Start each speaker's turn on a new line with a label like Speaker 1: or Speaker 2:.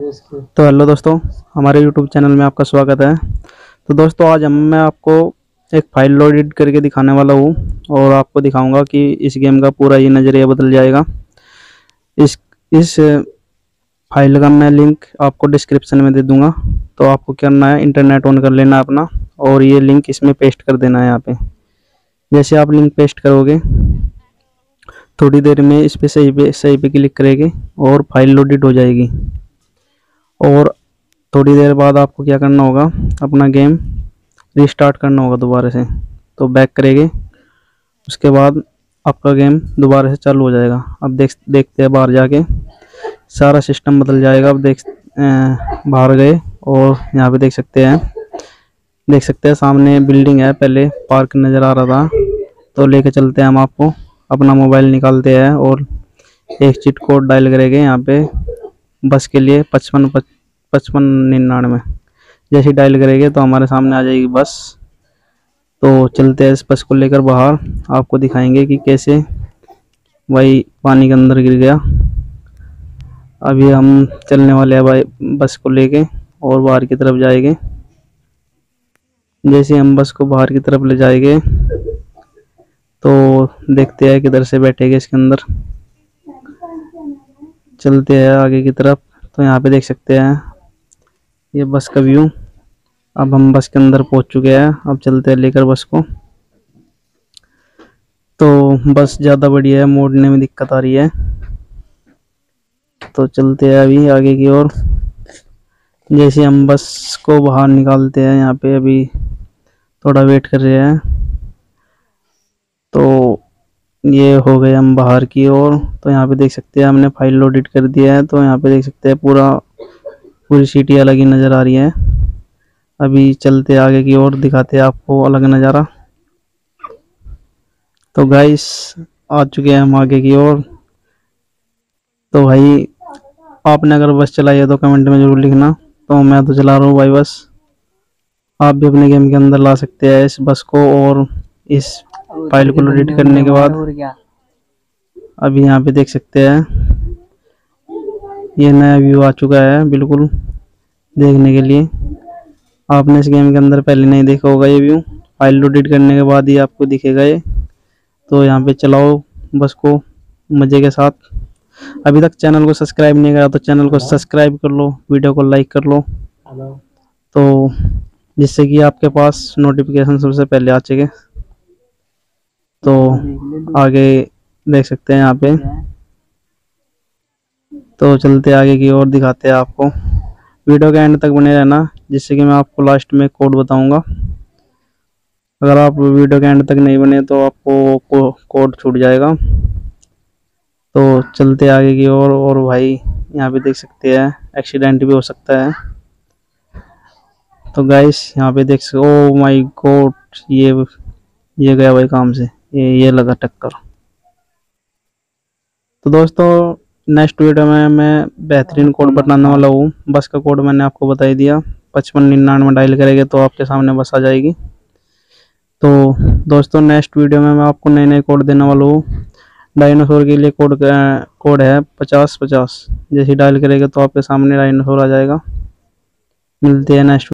Speaker 1: तो हेलो दोस्तों, हमारे यूट्यूब चैनल में आपका स्वागत है। तो दोस्तों, आज हम, मैं आपको एक फ़ाइल लोडेड करके दिखाने वाला हूँ और आपको दिखाऊँगा कि इस गेम का पूरा ये नज़रिया बदल जाएगा। इस इस फ़ाइल का मैं लिंक आपको डिस्क्रिप्शन में दे दूँगा। तो आपको करना है इंटरनेट ऑन कर लेना अपना और ये लिंक इसमें पेस्ट कर देना है यहाँ पे। जैसे आप लिंक पेस्ट करोगे, थोड़ी देर में इस पर सही पे सही पे क्लिक करेंगे और फ़ाइल लोडेड हो जाएगी। और थोड़ी देर बाद आपको क्या करना होगा? अपना गेम रिस्टार्ट करना होगा दोबारा से। तो बैक करेंगे। उसके बाद आपका गेम दोबारा से चालू हो जाएगा। अब देख, देखते हैं बाहर जाके। सारा सिस्टम बदल जाएगा। अब देख बाहर गए और यहाँ पे देख सकते हैं। देख सकते हैं सामने बिल्डिंग है। पहले पार्क नज़र आ रहा था। तो लेके चलते हैं हम आपको। अपना मोबाइल निकालते हैं और एक चिट कोड डायल करेंगे यहाँ पे। बस के लिए पचपन पचपन निन्यानवे। जैसे डायल करेंगे तो हमारे सामने आ जाएगी बस। तो चलते हैं इस बस को लेकर बाहर। आपको दिखाएँगे कि कैसे भाई पानी के अंदर गिर गया। अभी हम चलने वाले हैं भाई बस को लेके और बाहर की तरफ़ जाएँगे। जैसे हम बस को बाहर की तरफ़ ले जाएँगे तो देखते हैं किधर से बैठेंगे इसके अंदर। चलते हैं आगे की तरफ़। तो यहाँ पे देख सकते हैं। ये बस का व्यू। अब हम बस के अंदर पहुँच चुके हैं। अब चलते हैं लेकर बस को। तो बस ज़्यादा बढ़िया है, मोड़ने में दिक्कत आ रही है। तो चलते हैं अभी आगे की ओर। जैसे हम बस को बाहर निकालते हैं, यहाँ पे अभी थोड़ा वेट कर रहे हैं। तो ये हो गए हम बाहर की ओर। तो यहाँ पे देख सकते हैं हमने फ़ाइल लोडेड कर दिया है। तो यहाँ पे देख सकते हैं पूरा, पूरी सीटी अलग ही नज़र आ रही है। अभी चलते आगे की ओर, दिखाते हैं आपको अलग नज़ारा। तो गाइस आ चुके हैं हम आगे की ओर। तो भाई, आपने अगर बस चलाई है तो कमेंट में ज़रूर लिखना। तो मैं तो चला रहा हूँ भाई बस। आप भी अपने गेम के अंदर ला सकते हैं इस बस को और इस फ़ाइल को एडिट करने के बाद अभी यहाँ पे देख सकते हैं। ये नया व्यू आ चुका है बिल्कुल देखने के लिए। आपने इस गेम के अंदर पहले नहीं देखा होगा ये व्यू। फ़ाइल एडिट करने के बाद ही आपको दिखेगा ये। तो यहाँ पे चलाओ बस को मज़े के साथ। अभी तक चैनल को सब्सक्राइब नहीं करा तो चैनल को सब्सक्राइब कर लो वीडियो को लाइक कर लो। तो जिससे कि आपके पास नोटिफिकेशन सबसे पहले आ सके। तो आगे देख सकते हैं यहाँ पे। तो चलते आगे की ओर दिखाते हैं आपको। वीडियो के एंड तक बने रहना जिससे कि मैं आपको लास्ट में कोड बताऊँगा। अगर आप वीडियो के एंड तक नहीं बने तो आपको को, कोड छूट जाएगा। तो चलते आगे की ओर और, और भाई यहाँ पे देख सकते हैं एक्सीडेंट भी हो सकता है। तो गाइस यहाँ पे देख सकते ओ माय गॉड ये ये गया भाई काम से। ये लगा टक्कर। तो दोस्तों नेक्स्ट वीडियो में मैं बेहतरीन कोड बताने वाला हूँ। बस का कोड मैंने आपको बता ही दिया। पचपन निन्यानवे डायल करेंगे तो आपके सामने बस आ जाएगी। तो दोस्तों नेक्स्ट वीडियो में मैं आपको नए नए कोड देने वाला हूँ। डायनासोर के लिए कोड कोड है पचास पचास। जैसे डायल करेंगे तो आपके सामने डायनासोर आ जाएगा। मिलते हैं नेक्स्ट